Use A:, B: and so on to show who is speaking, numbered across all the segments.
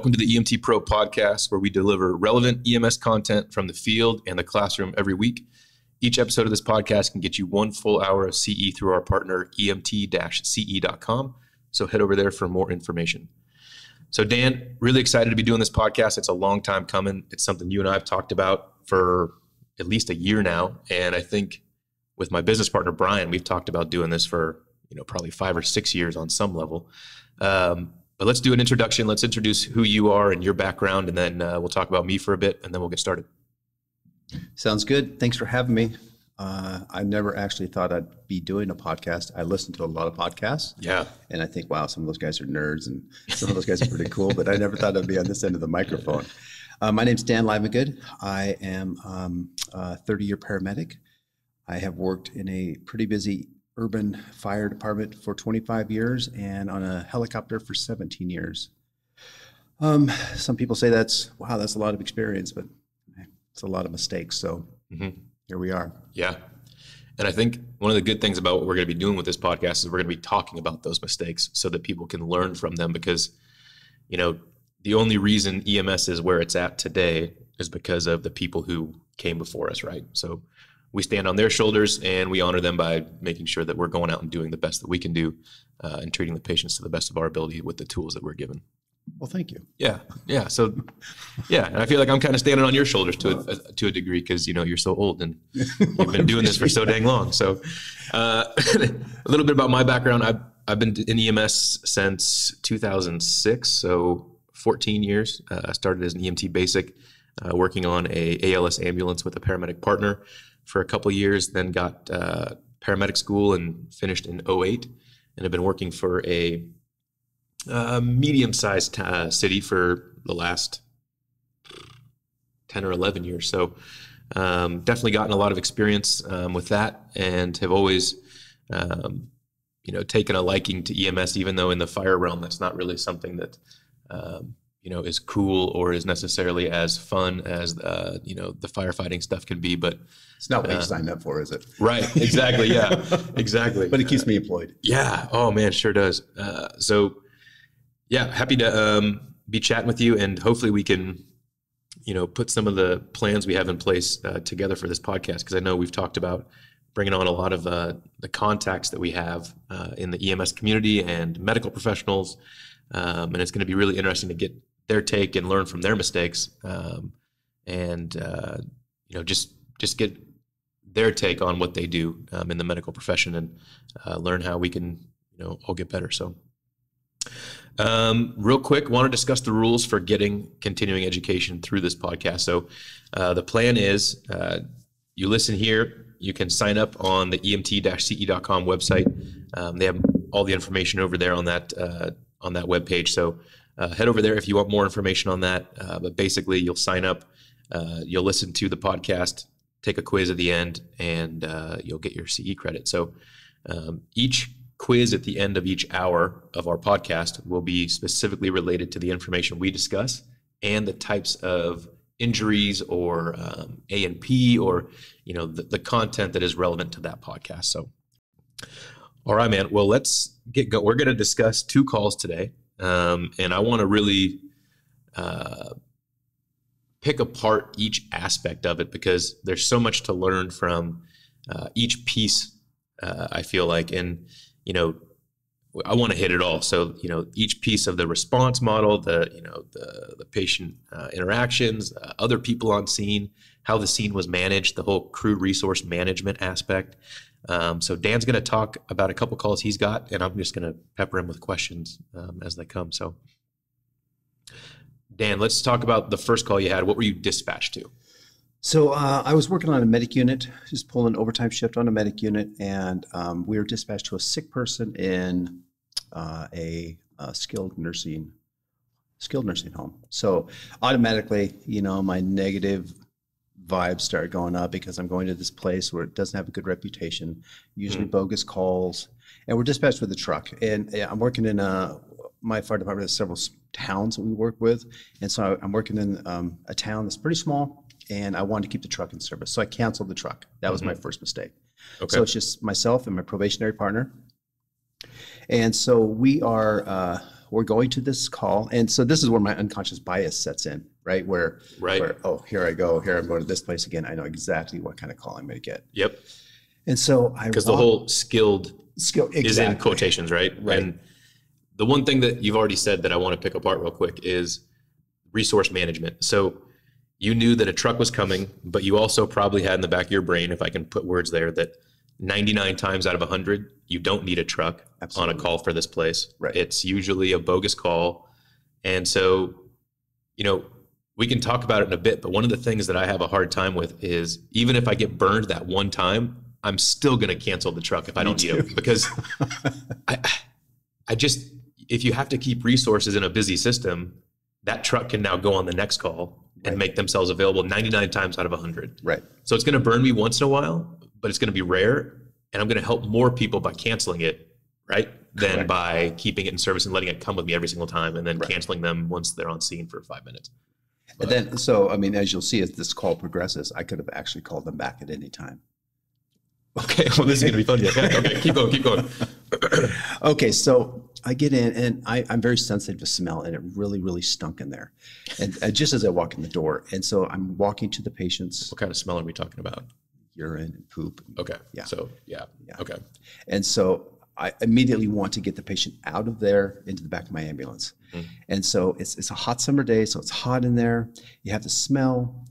A: Welcome to the EMTprep podcast, where we deliver relevant EMS content from the field and the classroom every week. Each episode of this podcast can get you one full hour of CE through our partner, emt-ce.com. So head over there for more information. So, Dan, really excited to be doing this podcast. It's a long time coming. It's something you and I have talked about for at least a year now. And I think with my business partner, Brian, we've talked about doing this for, you know, probably five or six years on some level. Um, but let's do an introduction. Let's introduce who you are and your background, and then uh, we'll talk about me for a bit, and then we'll get started.
B: Sounds good. Thanks for having me. Uh, I never actually thought I'd be doing a podcast. I listen to a lot of podcasts.
A: Yeah.
B: And I think, wow, some of those guys are nerds and some of those guys are pretty cool, but I never thought I'd be on this end of the microphone. Uh, my name's Dan Livengood. I am um, a 30 year paramedic. I have worked in a pretty busy urban fire department for 25 years and on a helicopter for 17 years. Um, some people say that's, wow, that's a lot of experience, but it's a lot of mistakes. So mm-hmm. here we are.
A: Yeah. And I think one of the good things about what we're going to be doing with this podcast is we're going to be talking about those mistakes so that people can learn from them because, you know, the only reason EMS is where it's at today is because of the people who came before us, right? So we stand on their shoulders and we honor them by making sure that we're going out and doing the best that we can do uh, and treating the patients to the best of our ability with the tools that we're given.
B: Well, thank you.
A: Yeah, yeah. So, yeah, and I feel like I'm kind of standing on your shoulders to a, to a degree because you know you're so old and you've been doing this for so dang long. So, uh, a little bit about my background. I've I've been in EMS since 2006, so 14 years. Uh, I started as an EMT basic, uh, working on a ALS ambulance with a paramedic partner for a couple years, then got uh, paramedic school and finished in 08 and have been working for a uh, medium-sized uh, city for the last 10 or 11 years. So um, definitely gotten a lot of experience um, with that and have always, um, you know, taken a liking to EMS, even though in the fire realm, that's not really something that, um, you know, is cool or is necessarily as fun as, uh, you know, the firefighting stuff can be. But
B: it's not what you uh, signed up for, is it?
A: Right. Exactly. Yeah. exactly.
B: but it keeps me employed.
A: Yeah. Oh man, sure does. Uh, so yeah, happy to um, be chatting with you, and hopefully we can, you know, put some of the plans we have in place uh, together for this podcast because I know we've talked about bringing on a lot of uh, the contacts that we have uh, in the EMS community and medical professionals, um, and it's going to be really interesting to get their take and learn from their mistakes, um, and uh, you know, just just get their take on what they do um, in the medical profession and uh, learn how we can, you know, all get better. So. Um, real quick, want to discuss the rules for getting continuing education through this podcast. So, uh, the plan is uh, you listen here, you can sign up on the emt-ce.com website. Um, they have all the information over there on that uh, on that web page. So, head over there if you want more information on that. Uh, but basically, you'll sign up, uh, you'll listen to the podcast, take a quiz at the end, and you'll get your CE credit. So, um, each quiz at the end of each hour of our podcast will be specifically related to the information we discuss and the types of injuries or um, A and P or you know the, the, content that is relevant to that podcast. So, all right, man. Well, let's get go. We're going to discuss two calls today, um, and I want to really uh, pick apart each aspect of it because there's so much to learn from uh, each piece. Uh, I feel like and you know, I want to hit it all. So, you know, each piece of the response model, the, you know, the, the patient uh, interactions, uh, other people on scene, how the scene was managed, the whole crew resource management aspect. Um, so Dan's going to talk about a couple calls he's got, and I'm just going to pepper him with questions um, as they come. So, Dan, let's talk about the first call you had. What were you dispatched to?
B: So uh, I was working on a medic unit, just pulling overtime shift on a medic unit, and um, we were dispatched to a sick person in uh, a, a, skilled nursing skilled nursing home. So automatically, you know, my negative vibes start going up because I'm going to this place where it doesn't have a good reputation, usually mm. bogus calls, and we're dispatched with a truck. And I'm working in a my fire department has several towns that we work with, and so I'm working in um, a town that's pretty small and I wanted to keep the truck in service. So I canceled the truck. That was mm-hmm. my first mistake. Okay. So it's just myself and my probationary partner. And so we are uh, we're going to this call, and so this is where my unconscious bias sets in, right? Where,
A: Right.
B: where oh, here I go, here I'm going to this place again. I know exactly what kind of call I'm going to get,
A: Yep.
B: and so I
A: Because the whole skilled
B: skill
A: is in quotations, right?
B: Right.
A: And the one thing that you've already said that I want to pick apart real quick is resource management. So you knew that a truck was coming, but you also probably had in the back of your brain, if I can put words there, that 99 times out of 100, you don't need a truck
B: Absolutely.
A: on a call for this place.
B: Right.
A: It's usually a bogus call. And so, you know, we can talk about it in a bit, but one of the things that I have a hard time with is even if I get burned that one time, I'm still going to cancel the truck if I don't need it because I, I just, if you have to keep resources in a busy system, that truck can now go on the next call and
B: Right.
A: make themselves available 99 times out of 100.
B: Right.
A: So it's going to burn me once in a while, but it's going to be rare. And I'm going to help more people by canceling it, right? Than
B: Correct.
A: by keeping it in service and letting it come with me every single time and then
B: Right.
A: canceling them once they're on scene for five minutes.
B: And then, so I mean, as you'll see, as this call progresses, I could have actually called them back at any time.
A: Okay. Well, this is going to be fun. Yeah. Okay. Keep going. Keep going.
B: Okay, so I get in and I, I'm very sensitive to smell, and it really, really stunk in there. And uh, just as I walk in the door, and so I'm walking to the patient's
A: What kind of smell are we talking about?
B: urine and poop,
A: Okay.
B: Yeah.
A: So, yeah.
B: Yeah.
A: Okay.
B: and so I immediately want to get the patient out of there into the back of my ambulance.
A: Mhm.
B: And so it's it's a hot summer day, so it's hot in there. You have the smell.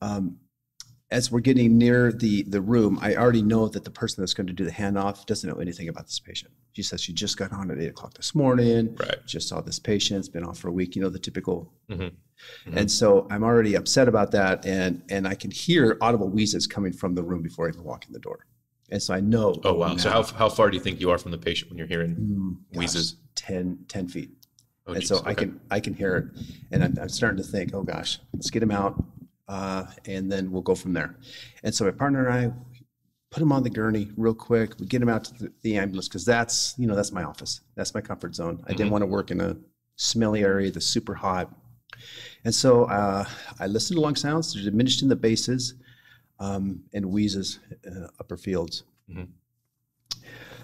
B: Um, as we're getting near the the room, I already know that the person that's going to do the handoff doesn't know anything about this patient. She says she just got on at eight o'clock this morning.
A: Right.
B: just saw this patient, it's been off for a week, you know, the typical.
A: Mhm. Mhm.
B: And so I'm already upset about that. And, and I can hear audible wheezes coming from the room before I even walk in the door. And so I know.
A: Oh, wow. So, how, how far do you think you are from the patient when you're hearing
B: mm, gosh,
A: wheezes?
B: 10, 10 feet.
A: Oh,
B: and
A: geez.
B: so I can, I can hear it. And I'm, I'm starting to think, oh gosh, let's get him out. Uh, and then we'll go from there. And so my partner and I put him on the gurney real quick. We get him out to the, the ambulance because that's, you know, that's my office. That's my comfort zone. I didn't
A: Mhm.
B: want to work in a smelly area that's super hot. And so uh, I listened to lung sounds. They're diminished in the bases um, and wheezes uh, upper fields.
A: Mhm.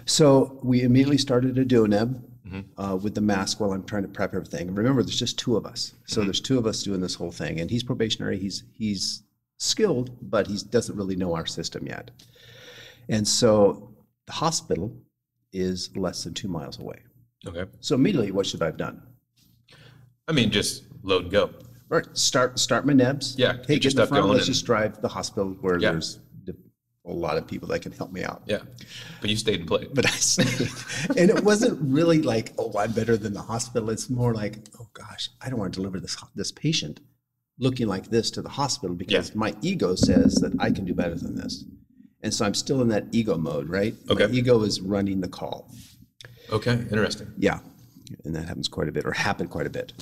B: So we immediately started a
A: Mhm.
B: uh, with the mask while I'm trying to prep everything. And remember, there's just two of us. So
A: Mhm.
B: there's two of us doing this whole thing. And he's probationary. He's he's skilled, but he doesn't really know our system yet. And so the hospital is less than two miles away.
A: Okay.
B: So immediately, what should I have done?
A: I mean, just load and go.
B: Right, start start my nebs.
A: Yeah, get your
B: get in the
A: stuff
B: front.
A: going
B: Let's
A: and-
B: just drive to the hospital where
A: Yeah.
B: there's a lot of people that can help me out.
A: Yeah. But you stayed and played.
B: But I stayed, and it wasn't really like, oh, I'm better than the hospital. It's more like, oh gosh, I don't want to deliver this this patient looking like this to the hospital because my ego says that I can do better than this. And so I'm still in that ego mode, right? My
A: Okay.
B: ego is running the call.
A: Okay. Interesting.
B: Yeah, and that happens quite a bit, or happened quite a bit.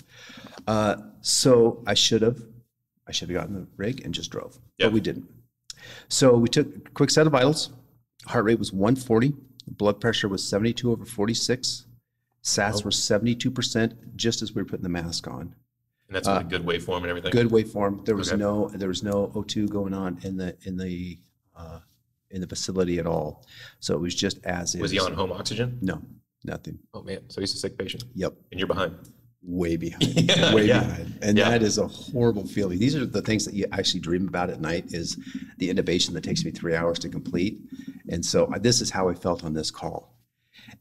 B: Uh, so I should have, I should have gotten the rig and just drove,
A: Yeah.
B: but we didn't. So we took a quick set of vitals. Heart rate was 140. Blood pressure was 72 over 46. SATs
A: Oh.
B: were 72 percent, just as we were putting the mask on.
A: And that's
B: Uh,
A: a good waveform and everything.
B: Good waveform. There was
A: Okay.
B: no, there was no O2 going on in the in the uh, in the facility at all. So it was just as is.
A: Was he on home oxygen?
B: No, nothing.
A: Oh man. So he's a sick patient,
B: Yep.
A: and you're behind.
B: way behind,
A: Yeah,
B: way
A: yeah,
B: behind, and
A: yeah.
B: that is a horrible feeling. These are the things that you actually dream about at night. Is the intubation that takes me three hours to complete, and so I- this is how I felt on this call.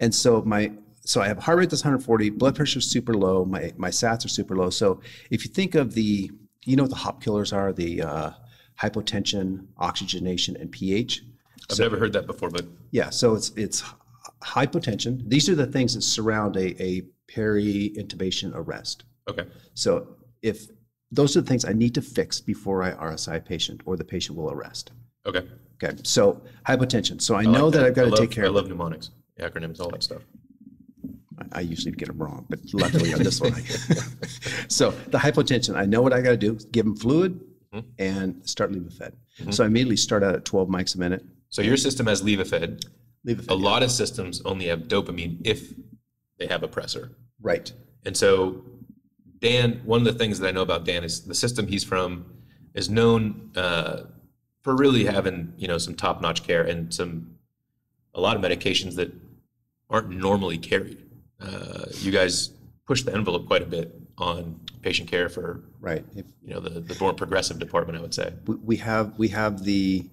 B: And so my so I have heart rate that's 140, blood pressure is super low, my my SATs are super low. So if you think of the, you know what the hop killers are, the uh, hypotension, oxygenation, and pH.
A: I've never heard that before, but
B: Yeah, so it's it's hypotension. These are the things that surround a, a peri-intubation arrest.
A: okay.
B: So if those are the things I need to fix before I RSI a patient or the patient will arrest.
A: Okay.
B: Okay, so hypotension. So I,
A: I
B: know
A: like
B: that, I've got
A: I
B: to
A: love-
B: take care
A: I
B: of
A: love mnemonics, acronyms, all that stuff.
B: I, usually get them wrong, but luckily on this one. I, so the hypotension, I know what I got to do. Give them fluid
A: Mhm.
B: and start Levophed.
A: Mhm.
B: So I immediately start out at 12 mics a minute.
A: So your system has
B: Levophed.
A: A lot of systems only have dopamine if they have a pressor.
B: Right.
A: And so Dan, one of the things that I know about Dan is the system he's from is known uh, for really having you know some top-notch care and some a lot of medications that aren't normally carried. Uh, you guys push the envelope quite a bit on patient care for
B: Right. If
A: you know the, the more progressive department, I would say.
B: we, we have we have the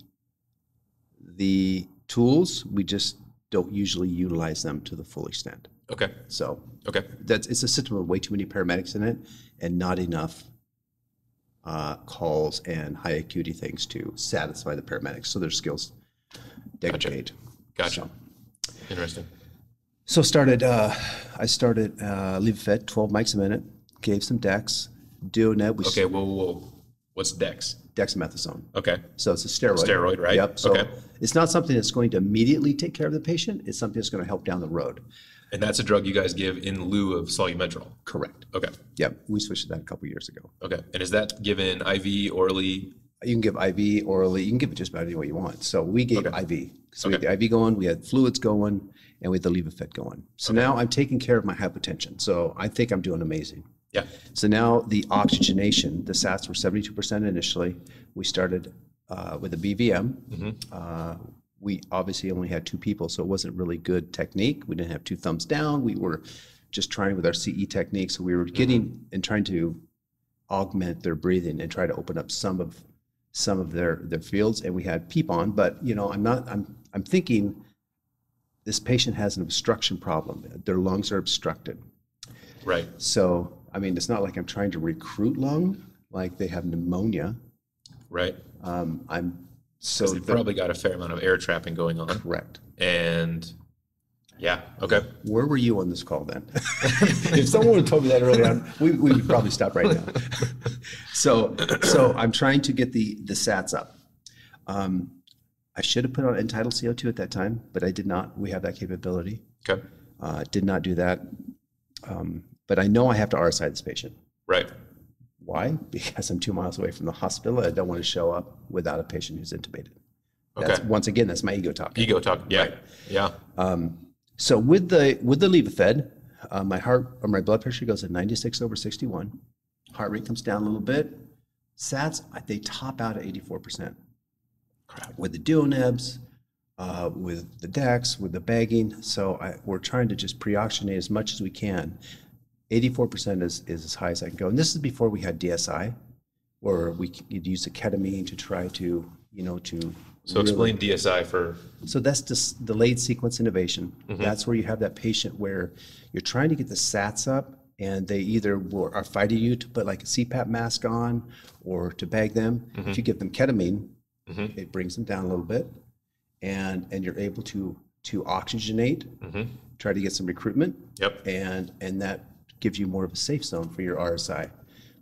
B: the tools, we just don't usually utilize them to the full extent.
A: Okay.
B: So
A: Okay.
B: that's it's a system with way too many paramedics in it and not enough uh, calls and high acuity things to satisfy the paramedics. So their skills degrade.
A: Gotcha.
B: So,
A: Interesting.
B: so started. Uh, I started uh, Levophed, 12 mics a minute. Gave some Dex, Duoneb, we
A: Okay. Whoa, whoa, whoa. What's Dex?
B: Dexamethasone.
A: Okay.
B: So it's a steroid.
A: Steroid, right?
B: Yep. So
A: Okay.
B: it's not something that's going to immediately take care of the patient. It's something that's going to help down the road.
A: And that's a drug you guys give in lieu of Solu-Medrol.
B: Correct.
A: Okay.
B: Yep. We switched to that a couple years ago.
A: Okay. And is that given IV, orally?
B: You can give IV orally. You can give it just about any way you want. So we gave
A: Okay.
B: IV. So we had the IV going, we had fluids going, and we had the Levophed going. So now I'm taking care of my hypotension. So I think I'm doing amazing.
A: Yeah.
B: So now the oxygenation, the SATs were 72% initially. We started uh, with a BVM.
A: Mm-hmm.
B: Uh, we obviously only had two people, so it wasn't really good technique. We didn't have two thumbs down. We were just trying with our CE technique. So we were getting and trying to augment their breathing and try to open up some of some of their their fields. And we had PEEP on, but you know, I'm not. I'm I'm thinking this patient has an obstruction problem. Their lungs are obstructed.
A: Right.
B: So, I mean, it's not like I'm trying to recruit lung, like they have pneumonia.
A: Right.
B: Um, I'm so
A: They've
B: the-
A: probably got a fair amount of air trapping going on.
B: correct.
A: And yeah. Okay.
B: Where were you on this call then? if someone had told me that early on, we, we would probably stop right now. so, so I'm trying to get the the SATs up. Um, I should have put on end-tidal CO2 at that time, but I did not. We have that capability.
A: Okay.
B: Uh, did not do that. Um, but I know I have to RSI this patient.
A: Right.
B: Why? Because I'm two miles away from the hospital. I don't want to show up without a patient who's intubated. That's,
A: Okay.
B: Once again, that's my ego talk.
A: Ego talk. Yeah. Yeah.
B: So with the with the Levophed, uh, my heart or my blood pressure goes at 96 over 61. Heart rate comes down a little bit. SATs I- they top out at 84 percent. With the Duonebs, uh, with the Dex, with the bagging. So I, we're trying to just pre-oxygenate as much as we can. 84 percent is is as high as I can go, and this is before we had DSI, where we could use the ketamine to try to you know to
A: So explain DSI for
B: so that's just delayed sequence intubation.
A: Mm-hmm.
B: That's where you have that patient where you're trying to get the SATs up and they either will, are fighting you to put like a CPAP mask on or to bag them.
A: Mm-hmm.
B: If you give them ketamine, it brings them down a little bit and, and you're able to, to oxygenate, try to get some recruitment.
A: Mm-hmm. Yep.
B: And, and that gives you more of a safe zone for your RSI.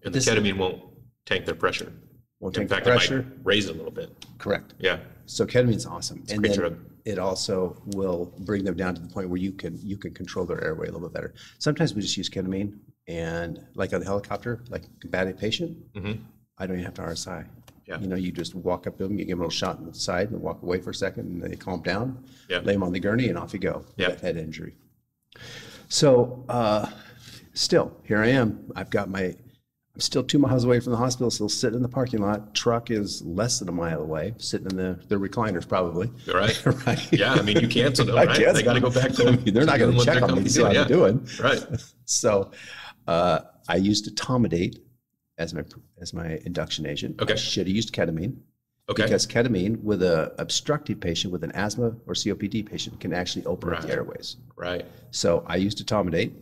A: and the ketamine won't tank their pressure.
B: Won't
A: In
B: take the
A: fact, it
B: pressure.
A: might raise it a little bit.
B: Correct.
A: Yeah.
B: So ketamine's awesome. and
A: great
B: then
A: drug.
B: it also will bring them down to the point where you can you can control their airway a little bit better. Sometimes we just use ketamine and like on the helicopter, like combative patient, I don't even have to RSI.
A: Mm-hmm. Yeah.
B: You know, you just walk up to them, you give them a little shot in the side and walk away for a second and they calm down,
A: Yeah.
B: lay them on the gurney and off you go.
A: Yeah.
B: Head injury. So uh, still, here I am. I've got my I'm still two miles away from the hospital, still sitting in the parking lot. Truck is less than a mile away, sitting in the, the recliners probably.
A: All right.
B: right.
A: Yeah. I mean, you cancel them,
B: I
A: right?
B: guess
A: They got to go back to.
B: I mean, they're not going to check on me to see how
A: yeah.
B: I'm doing.
A: Right.
B: So uh, I used etomidate as my as my induction agent.
A: Okay.
B: I should have used ketamine
A: Okay.
B: because ketamine with a obstructive patient with an asthma or COPD patient can actually open up the airways.
A: Right.
B: So I used etomidate.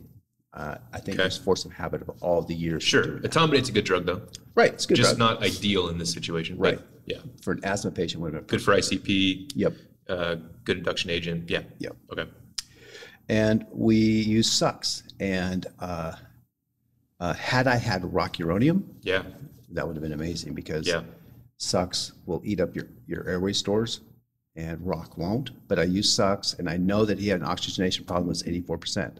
B: Uh, I think
A: Okay.
B: it was force of habit of all the years.
A: Sure. Etomidate's a good drug, though.
B: Right. It's a good
A: Just
B: drug.
A: not ideal in this situation.
B: Right.
A: Yeah.
B: for an asthma patient would have been
A: Good for ICP.
B: Yep.
A: Uh, good induction agent. Yeah.
B: Yep.
A: Okay.
B: and we use sucks. And uh, uh, had I had rocuronium,
A: Yeah.
B: that would have been amazing because
A: Yeah.
B: sucks will eat up your, your airway stores and rock won't. But I use sucks and I know that he had an oxygenation problem was 84%.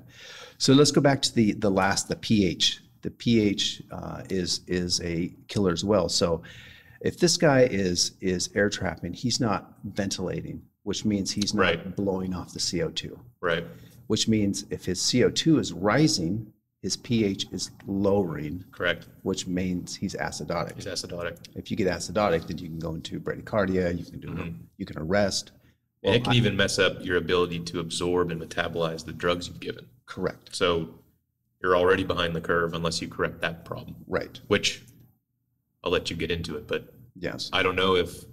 B: So let's go back to the, the last, the pH. The pH uh, is, is a killer as well. So if this guy is, is air trapping, he's not ventilating, which means he's not
A: Right.
B: blowing off the CO2
A: Right.
B: which means if his CO2 is rising, his pH is lowering,
A: Correct.
B: which means he's acidotic.
A: He's acidotic.
B: If you get acidotic, then you can go into bradycardia, you can do you can arrest.
A: and it can even mess up your ability to absorb and metabolize the drugs you've given.
B: Correct.
A: So you're already behind the curve unless you correct that problem,
B: Right.
A: which I'll let you get into it. But
B: Yes.
A: I don't know if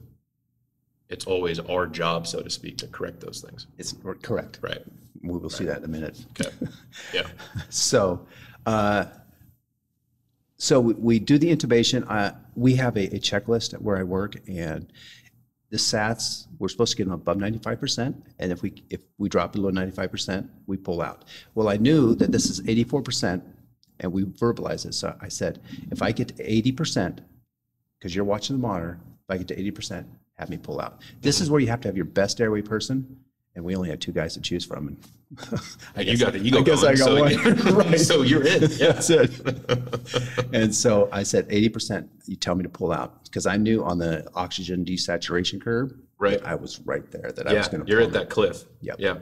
A: it's always our job, so to speak, to correct those things.
B: It's correct.
A: Right.
B: We will see that in a minute.
A: Okay. Yeah.
B: So, uh, so we, we do the intubation. Uh, we have a, a checklist at where I work, and the SATs we're supposed to get them above ninety five percent, and if we if we drop below ninety five percent, we pull out. Well, I knew that this is eighty four percent, and we verbalized it. So I said, if I get to eighty percent, because you're watching the monitor, if I get to eighty percent, have me pull out. This is where you have to have your best airway person, and we only had two guys to choose from. And
A: And you got the ego
B: I guess
A: going,
B: I got
A: so,
B: one. Right.
A: so you're in. Yeah.
B: That's it. and so I said, 80%, you tell me to pull out. Because I knew on the oxygen desaturation curve,
A: Right.
B: I was right there that I was going to
A: You're at that cliff.
B: Yep.
A: Yeah.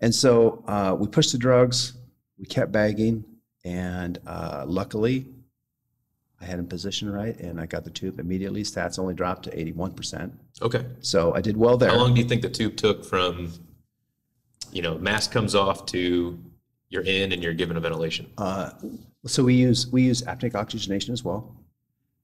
B: And so uh, we pushed the drugs, we kept bagging, and uh, luckily I had him positioned right and I got the tube immediately. Stats only dropped to 81%.
A: Okay.
B: So I did well there.
A: How long do you think the tube took from, you know, mask comes off to you're in and you're given a ventilation?
B: Uh, so we use we use apneic oxygenation as well,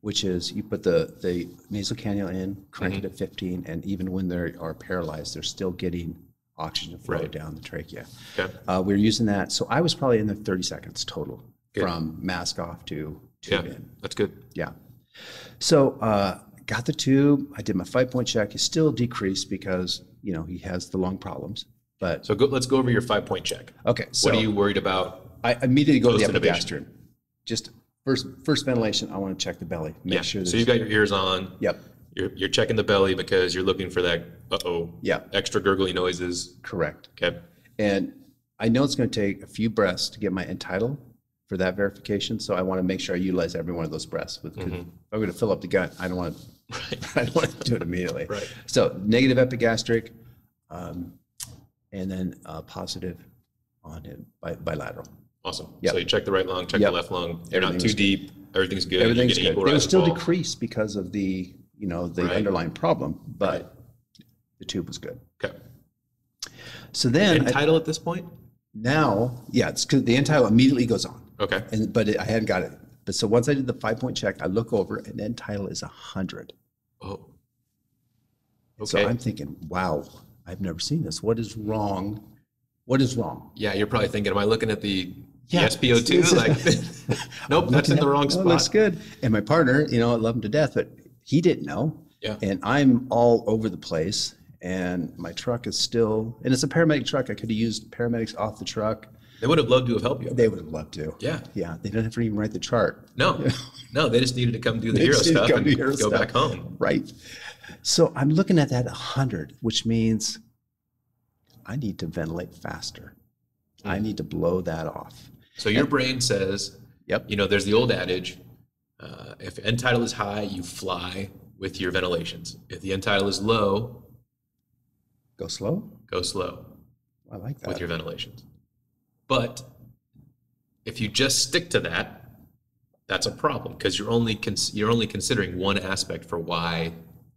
B: which is you put the the nasal cannula in, crank
A: Mm-hmm.
B: it at 15, and even when they are paralyzed, they're still getting oxygen flow
A: Right.
B: down the trachea.
A: Okay.
B: Uh, we were using that, so I was probably in there 30 seconds total
A: Good.
B: from mask off to
A: Yeah.
B: in.
A: That's good.
B: Yeah. So uh, got the tube. I did my five point check. He still decreased because you know he has the lung problems. But
A: So go, let's go over your five point check.
B: okay, so
A: what are you worried about?
B: I immediately go to the epigastrium. Just first first ventilation. I want to check the belly. Make
A: Yeah.
B: sure.
A: so you've got your ears on.
B: Yep.
A: You're, you're checking the belly because you're looking for that, uh-oh,
B: Yeah.
A: extra gurgly noises.
B: Correct.
A: Okay.
B: And I know it's going to take a few breaths to get my end tidal for that verification. So I want to make sure I utilize every one of those breaths. With, 'cause If I'm going to fill up the gut, I don't want to. I don't want to do it immediately.
A: Right.
B: So negative epigastric, um, and then uh, positive on it bi- bilateral.
A: Awesome.
B: Yep.
A: So you check the right lung, check
B: Yep.
A: the left lung. You're not too deep. Everything's good.
B: Everything's good. They will still decrease because of the you know the
A: Right.
B: underlying problem, but the tube was good.
A: Okay.
B: So then
A: And
B: I-
A: title at this point?
B: now, yeah, it's because the end tidal immediately goes on.
A: Okay.
B: And but it, I hadn't got it. But so once I did the five point check, I look over and end tidal is hundred.
A: Oh. Okay.
B: So I'm thinking, wow, I've never seen this. What is wrong? What is wrong?
A: Yeah, you're probably thinking, am I looking at the,
B: Yeah.
A: SPO2? Like, nope, that's in the wrong
B: Oh,
A: spot.
B: looks good. And my partner, you know, I love him to death, but he didn't know.
A: Yeah.
B: And I'm all over the place. And my truck is still, and it's a paramedic truck. I could have used paramedics off the truck.
A: They would have loved to have helped you.
B: They would have loved to.
A: Yeah.
B: Yeah. They didn't have to even write the chart.
A: No, no, they just needed to come do the hero
B: just needed to
A: stuff and
B: hero
A: go
B: stuff.
A: back home.
B: Right. So I'm looking at that 100, which means I need to ventilate faster.
A: Hmm.
B: I need to blow that off.
A: So your brain says,
B: Yep.
A: you know, there's the old adage, uh, if end tidal is high, you fly with your ventilations. If the end tidal is low,
B: Go slow.
A: go slow
B: I like that.
A: with your ventilations. But if you just stick to that, that's a problem because you're only cons- you're only considering one aspect for why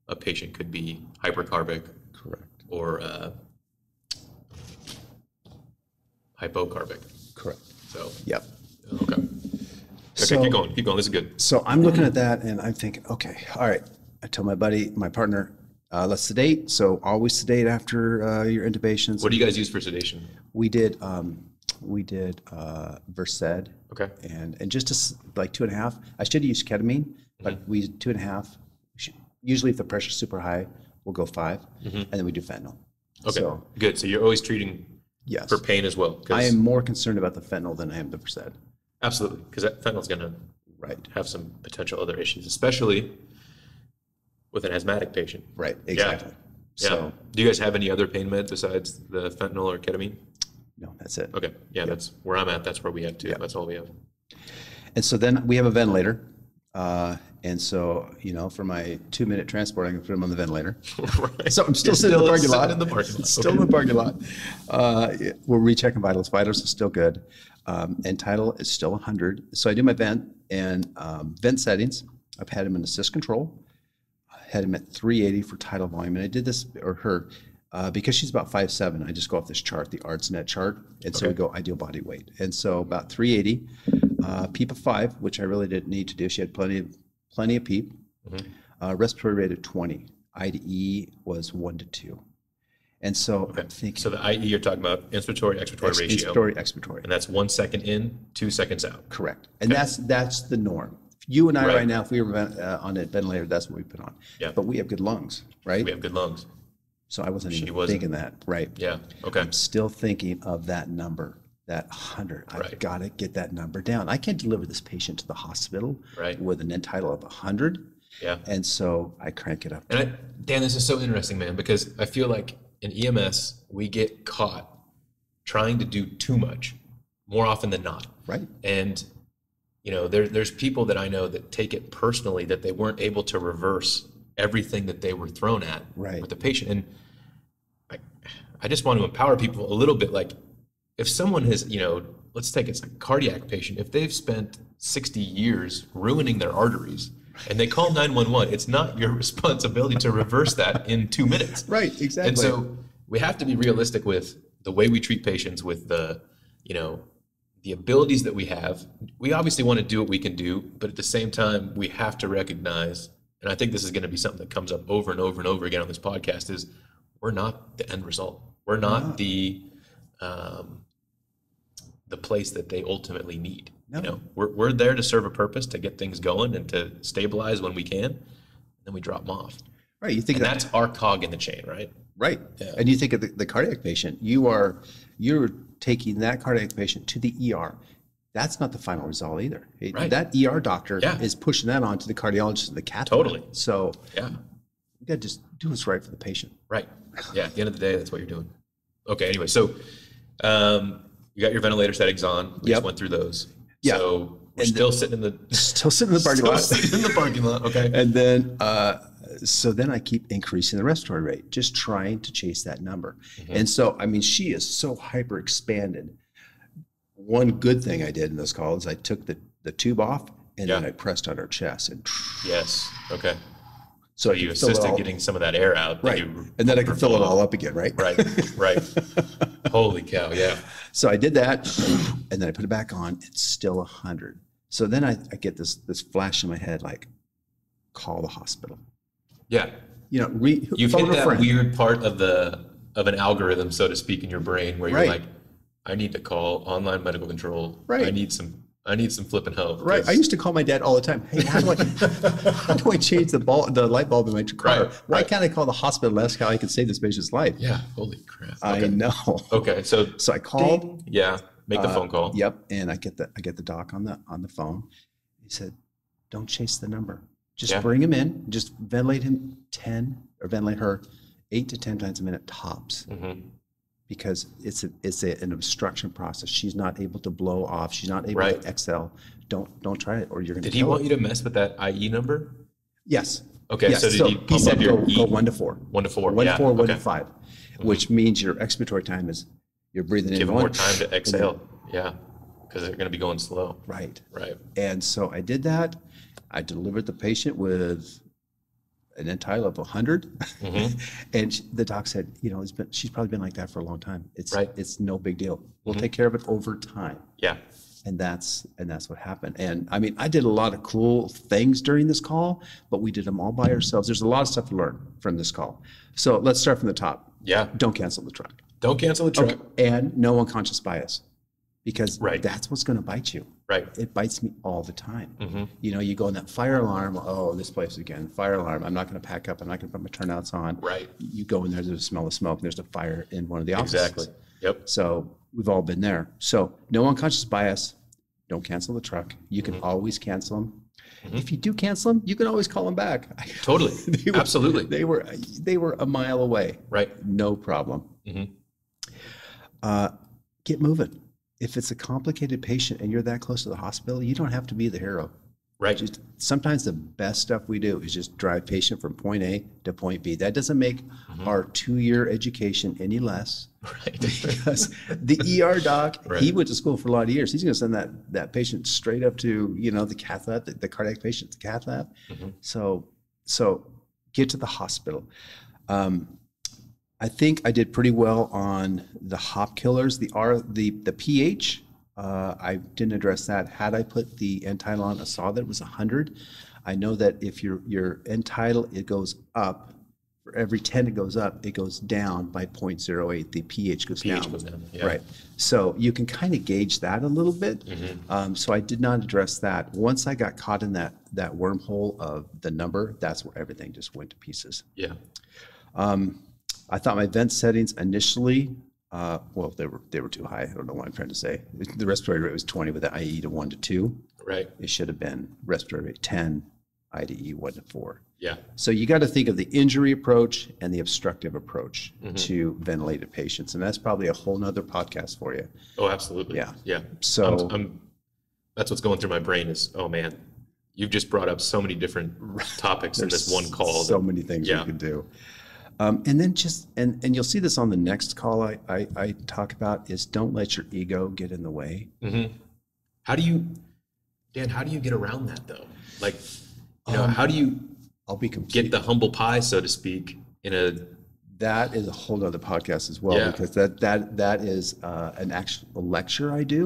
A: a patient could be hypercarbic
B: Correct.
A: or uh, hypocarbic.
B: Correct.
A: So
B: Yep.
A: okay, okay,
B: So-
A: keep going, keep going. This is good.
B: So I'm looking at that and I'm thinking, okay, all right. I tell my buddy, my partner, uh, let's sedate. So always sedate after uh, your intubations.
A: What do you guys use for sedation?
B: we did, um, we did uh, Versed
A: Okay,
B: and and just to, like two and a half. I should use ketamine, but
A: Mm-hmm.
B: we used two and a half. Usually, if the pressure's super high, we'll go 5 and then we do fentanyl.
A: Mm-hmm. okay,
B: So
A: good. So you're always treating
B: yes,
A: for pain as well.
B: I am more concerned about the fentanyl than I am the Versed.
A: absolutely because fentanyl's going to
B: Right,
A: have some potential other issues, especially with an asthmatic patient.
B: right, exactly.
A: Yeah.
B: So
A: Do you guys have any other pain meds besides the fentanyl or ketamine?
B: No, that's it.
A: Okay. Yeah, that's where I'm at. That's where we have two.
B: Yeah.
A: That's all we have.
B: And so then we have a ventilator. Uh, and so, you know, for my two minute transport, I can put him on the ventilator.
A: right.
B: So I'm still sitting in the parking
A: sitting
B: lot.
A: in the parking lot.
B: Still in the parking lot. Uh, we're rechecking vitals. Vitals are still good. Um, end tidal is still 100. So I do my vent and um, vent settings. I've had him in assist control. I had him at 380 for tidal volume. And I did this, or her, Uh, because she's about five seven, I just go off this chart, the ARDSNet chart, and so we go ideal body weight. And so about 380, uh, PEEP of five, which I really didn't need to do. She had plenty of plenty of PEEP.
A: Mhm.
B: Uh, respiratory rate of 20. IDE was one to two. And so
A: Okay.
B: I'm thinking
A: So the IE you're talking about inspiratory expiratory
B: ex-
A: ratio,
B: inspiratory, expiratory.
A: and that's one second in, two seconds out.
B: Correct. And that's that's the norm. You and I
A: Right.
B: right, now, if we were uh, on a ventilator, that's what we put on.
A: Yeah.
B: But we have good lungs, right?
A: We have good lungs.
B: So I wasn't
A: She
B: even
A: wasn't.
B: thinking that. Right.
A: Yeah. Okay.
B: I'm still thinking of that number, that 100. I've
A: Right.
B: got to get that number down. I can't deliver this patient to the hospital
A: Right.
B: with an end tidal of 100.
A: Yeah.
B: And so I crank it up.
A: And I, Dan, this is so interesting, man, because I feel like in EMS we get caught trying to do too much more often than not.
B: Right.
A: And you know, there, there's people that I know that take it personally that they weren't able to reverse everything that they were thrown at
B: Right.
A: with the patient. And I just want to empower people a little bit. Like, if someone has, you know, let's take it's a cardiac patient. If they've spent 60 years ruining their arteries and they call 911, it's not your responsibility to reverse that in two minutes.
B: Right. Exactly.
A: And so we have to be realistic with the way we treat patients, with the, you know, the abilities that we have. We obviously want to do what we can do, but at the same time, we have to recognize, and I think this is going to be something that comes up over and over and over again on this podcast, is we're not the end result. We're not
B: not.
A: the um, the place that they ultimately need.
B: No.
A: You know, we're, we're there to serve a purpose, to get things going and to stabilize when we can. And then we drop them off.
B: right. You think
A: And
B: that,
A: that's our cog in the chain, right?
B: right.
A: Yeah.
B: And you think of the, the cardiac patient, you are, you're taking that cardiac patient to the ER. That's not the final result either. It-
A: Right.
B: That ER doctor
A: Yeah.
B: is pushing that on to the cardiologist and the cath.
A: Totally.
B: So
A: Yeah.
B: you got to just do what's right for the patient.
A: Right. Yeah. At the end of the day, that's what you're doing. Okay. Anyway, so um, you got your ventilator settings on. We
B: Yep.
A: just went through those.
B: Yeah.
A: So we're
B: And
A: still sitting in the
B: Still sitting in the parking
A: still
B: lot.
A: sitting in the parking lot. Okay.
B: And then, uh, so then I keep increasing the respiratory rate, just trying to chase that number.
A: Mm-hmm.
B: And so, I mean, she is so hyper expanded. One good thing I did in this call is I took the, the tube off and then I pressed on her chest. And
A: Yes. Okay.
B: So
A: you
B: it
A: assisted getting some of that air out.
B: right. And then I could fill it all up again, right?
A: Right. Right. Holy cow. Yeah.
B: So I did that, and then I put it back on. It's still a hundred. So then I, I get this this flash in my head, like, call the hospital.
A: Yeah.
B: You know, re,
A: You've hit that
B: friend.
A: weird part of the of an algorithm, so to speak, in your brain where you're
B: Right.
A: like, I need to call online medical control.
B: Right.
A: I need some I need some flipping help.
B: Right. I used to call my dad all the time. Hey, how do I how do I change the ball the light bulb in my car?
A: Right,
B: Why
A: right.
B: can't I call the hospital and ask how I can save this patient's life?
A: Yeah. Holy crap.
B: I know.
A: Okay. So
B: So I called.
A: Ding. Yeah. Make the
B: uh,
A: phone call.
B: Yep. And I get the I get the doc on the on the phone. He said, Don't chase the number. Just
A: Yeah.
B: bring him in. Just ventilate him ten or ventilate her eight to ten times a minute tops.
A: hmm
B: because it's a, it's a, an obstruction process. She's not able to blow off. She's not able
A: Right.
B: to exhale. Don't don't try it, or you're going to.
A: Did he want you to mess with that IE number?
B: Yes.
A: Okay.
B: yes.
A: So did he pump
B: said go,
A: E?
B: go one to four.
A: One to four.
B: One
A: yeah.
B: to four, one
A: okay.
B: to 5 mm-hmm. which means your expiratory time is you're breathing
A: Give
B: in
A: them more time to exhale. Yeah. Because they're going to be going slow.
B: Right.
A: Right.
B: And so I did that. I delivered the patient with an end tidal of 100.
A: Mhm.
B: and sh- the doc said, you know, it's been, she's probably been like that for a long time. It's,
A: Right. Mm-hmm.
B: it's no big deal. We'll take care of it over time.
A: Yeah.
B: and that's and that's what happened and i mean i did a lot of cool things during this call but we did them all by ourselves there's a lot of stuff to learn from this call so let's start from the top
A: Yeah.
B: don't cancel the truck
A: Don't cancel the trip.
B: and no unconscious bias because
A: Right.
B: that's what's going to bite you
A: Right.
B: it bites me all the time
A: Mhm.
B: you know you go in that fire alarm oh this place again fire alarm i'm not going to pack up i'm not going to put my turnouts on
A: Right.
B: you go in there there's a smell of smoke and there's a fire in one of the offices
A: Exactly. Yep.
B: so we've all been there. So no unconscious bias. Don't cancel the truck. You
A: Mm-hmm.
B: can always cancel them. If you do cancel them, you can always call them back.
A: Totally.
B: They were-
A: Absolutely.
B: They were they were a mile away.
A: Right.
B: No problem.
A: Mhm.
B: Uh, get moving. If it's a complicated patient and you're that close to the hospital, you don't have to be the hero.
A: Right.
B: Just sometimes the best stuff we do is just drive patient from point A to point B. That doesn't make
A: Mm-hmm.
B: our two-year education any less.
A: Right.
B: because the ER doc, he went to school for a lot of years. He's going to send that that patient straight up to you know the cath lab, the, the cardiac patient, the cath lab.
A: Mhm.
B: So so get to the hospital. Um, I think I did pretty well on the hop killers. The R, the the pH, uh, I didn't address that. Had I put the end tidal on, I saw that it was 100. I know that if your your end tidal it goes up, for every 10 it goes up, it goes down by 0.08. The pH goes
A: pH
B: down.
A: goes down, yeah.
B: Right. So you can kind of gauge that a little bit.
A: Mm-hmm.
B: Um, so I did not address that. Once I got caught in that that wormhole of the number, that's where everything just went to pieces.
A: Yeah.
B: I thought my vent settings initially, uh, well, they were they were too high. I don't know what I'm trying to say. The respiratory rate was 20 with the IE to one to two.
A: Right.
B: It should have been respiratory rate 10, IDE one to four.
A: Yeah.
B: So you got to think of the injury approach and the obstructive approach
A: Mm-hmm.
B: to ventilated patients, and that's probably a whole nother podcast for you.
A: Oh, absolutely.
B: Yeah.
A: Yeah.
B: So-
A: I'm, I'm, that's what's going through my brain is, oh man, you've just brought up so many different topics in this one call.
B: So
A: that-
B: many things
A: Yeah.
B: you can do. Um, and then just and and you'll see this on the next call I, I I talk about is don't let your ego get in the way.
A: Mm-hmm. How do you, Dan, how do you get around that though? Like, you know,
B: Um,
A: how do you
B: I'll be complete.
A: get the humble pie, so to speak, in a,
B: that is a whole nother podcast as well
A: Yeah.
B: because that that that is uh, an actual lecture I do,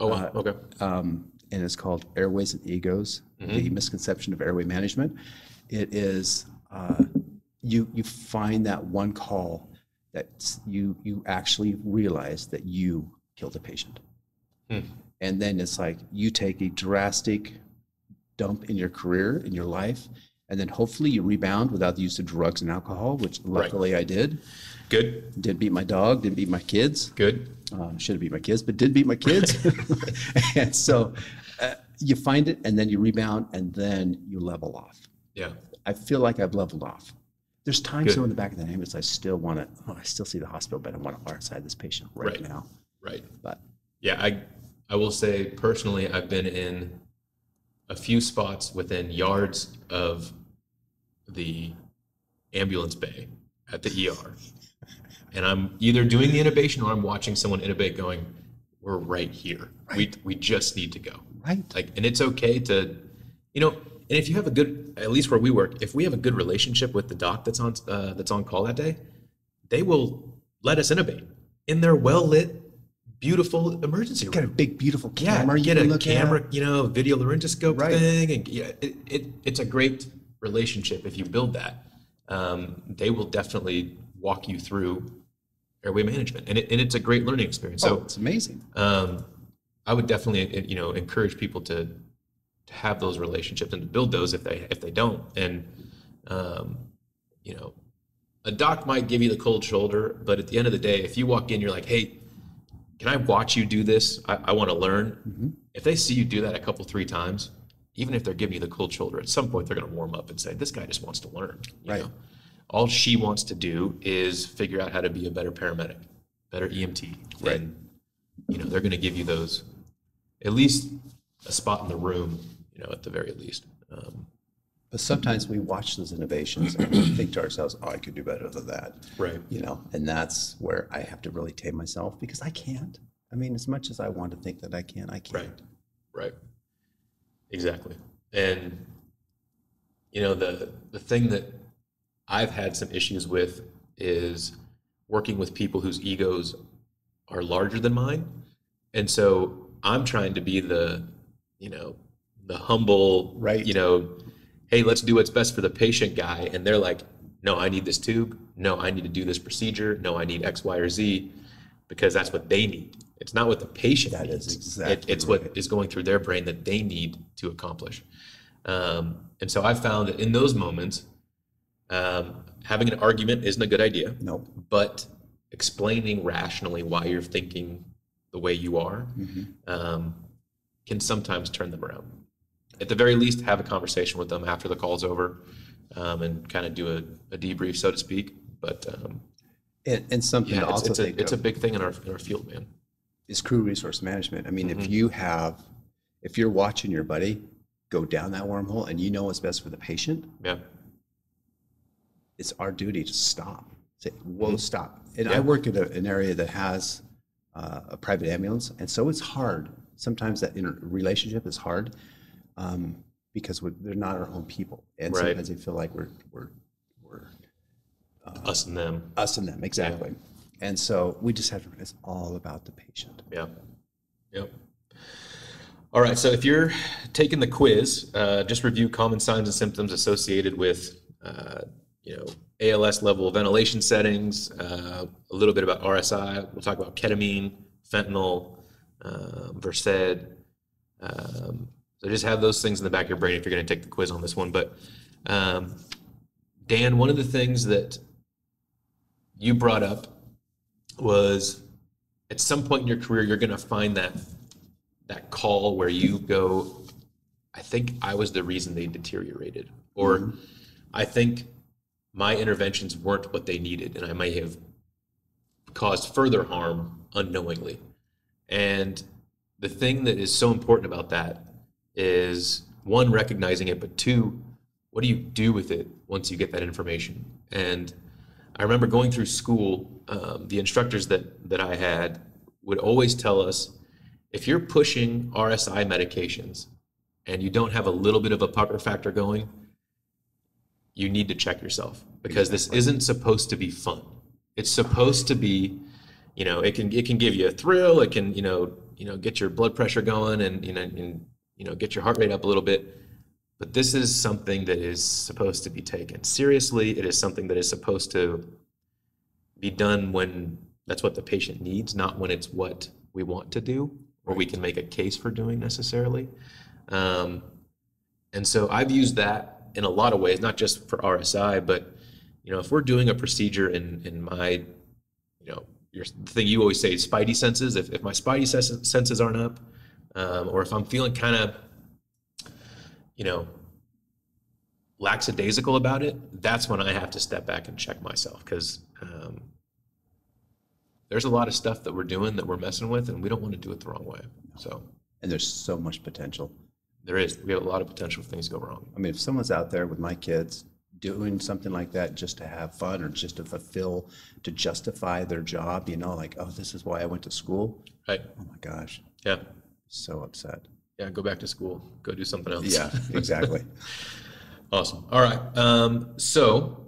A: oh,
B: Uh,
A: wow, okay.
B: um, and it's called Airways and Egos: The Misconception of Airway Management. It is uh, you you find that one call that you you actually realize that you killed a patient,
A: Hmm.
B: and then it's like you take a drastic dump in your career in your life. And then hopefully you rebound without the use of drugs and alcohol, which luckily I did.
A: Good,
B: Did beat my dog, didn't beat my kids.
A: good.
B: Uh, should have beat my kids, but did beat my kids. and so uh, you find it and then you rebound and then you level off.
A: Yeah.
B: I feel like I've leveled off. There's times
A: Good.
B: though in the back of the ambulance I still want to, oh, I still see the hospital bed. I want to side this patient right,
A: Right.
B: now.
A: Right.
B: But
A: Yeah, I I will say personally, I've been in a few spots within yards of the ambulance bay at the ER, and I'm either doing the intubation or I'm watching someone intubate, going, "We're right here. We we just need to go."
B: right.
A: Like, and it's okay to, you know, and if you have a good, at least where we work, if we have a good relationship with the doc that's on uh, that's on call that day, they will let us intubate in their well lit, beautiful emergency room
B: Got a big, beautiful
A: yeah,
B: camera. you
A: get a camera,
B: At.
A: you know, video laryngoscope
B: Right.
A: thing, and yeah, it, it it's a great relationship if you build that. Um, they will definitely walk you through airway management, and, it, and it's a great learning experience.
B: Oh,
A: So
B: it's amazing.
A: um, I would definitely, you know, encourage people to have those relationships and to build those if they if they don't. And um, you know, a doc might give you the cold shoulder, but at the end of the day, if you walk in, you're like, hey, can I watch you do this? I, I want to learn. If they see you do that a couple three times, even if they're giving you the cold shoulder, at some point they're going to warm up and say, this guy just wants to learn. You
B: Right.
A: Know? All she wants to do is figure out how to be a better paramedic, better EMT.
B: Right.
A: And you know, they're going to give you those, at least a spot in the room, you know, at the very least. Um,
B: But sometimes we watch those intubations and we think to ourselves, oh, I could do better than that.
A: right.
B: you know, and that's where I have to really tame myself because I can't. I mean, as much as I want to think that I can, I can't.
A: Right. Right. Exactly. And you know the the thing that I've had some issues with is working with people whose egos are larger than mine. And so I'm trying to be the, you know, the humble,
B: Right.
A: you know, hey, let's do what's best for the patient guy. And they're like, no, I need this tube. No, I need to do this procedure. No, I need X, Y, or Z because that's what they need. It's not what the patient
B: That
A: needs.
B: is
A: It-
B: exactly
A: it's what
B: right.
A: is going through their brain that they need to accomplish. Um, and so I found that in those moments, um, having an argument isn't a good idea
B: Nope.
A: but explaining rationally why you're thinking the way you are
B: Mm-hmm.
A: um, can sometimes turn them around. At the very least, have a conversation with them after the call's over um, and kind of do a, a debrief, so to speak. But um,
B: And, and something
A: yeah,
B: to
A: it's,
B: also
A: it's, a, it's a big thing in our, in our field, man.
B: is crew resource management. I mean,
A: Mm-hmm.
B: if you have, if you're watching your buddy go down that wormhole and you know what's best for the patient,
A: Yeah.
B: it's our duty to stop. Say, whoa, stop. And
A: Mm-hmm. Yeah.
B: I work in a, an area that has uh, a private ambulance, and so it's hard. Sometimes that inter- relationship is hard um, because we're, they're not our own people, and
A: Right.
B: sometimes they feel like we're we're we're
A: Us and them.
B: us and them exactly. And so we just have to. it's all about the patient.
A: Yeah. Yep. All right. So if you're taking the quiz, uh, just review common signs and symptoms associated with, uh, you know, ALS level ventilation settings, uh, a little bit about RSI. We'll talk about ketamine, fentanyl, um, Versed. Um, so just have those things in the back of your brain if you're going to take the quiz on this one. But um, Dan, one of the things that you brought up was at some point in your career you're going to find that that call where you go i think i was the reason they deteriorated or i think my interventions weren't what they needed and i may have caused further harm unknowingly and the thing that is so important about that is one recognizing it but two what do you do with it once you get that information? And I remember going through school, um, the instructors that that I had would always tell us, if you're pushing RSI medications and you don't have a little bit of a pucker factor going, you need to check yourself because this isn't supposed to be fun. It's supposed to be, you know, it can it can give you a thrill, it can you know you know get your blood pressure going and you know and you know get your heart rate up a little bit. But this is something that is supposed to be taken seriously. It is something that is supposed to be done when that's what the patient needs, not when it's what we want to do or we can make a case for doing necessarily. Um, and so I've used that in a lot of ways, not just for RSI, but you know, if we're doing a procedure in in my, you know, your the thing you always say, spidey senses. If if my spidey senses aren't up, um, or if I'm feeling kind of you know, lackadaisical about it, that's when I have to step back and check myself because um, there's a lot of stuff that we're doing that we're messing with, and we don't want to do it the wrong way. So
B: And there's so much potential.
A: there is we have a lot of potential for things go wrong.
B: I mean, if someone's out there with my kids doing something like that just to have fun or just to fulfill, to justify their job, you know, like, oh, this is why I went to school.
A: Right?
B: Oh my gosh,
A: Yeah.
B: So upset.
A: Yeah. Go back to school. Go do something else.
B: Yeah, exactly.
A: Awesome. All right. Um, so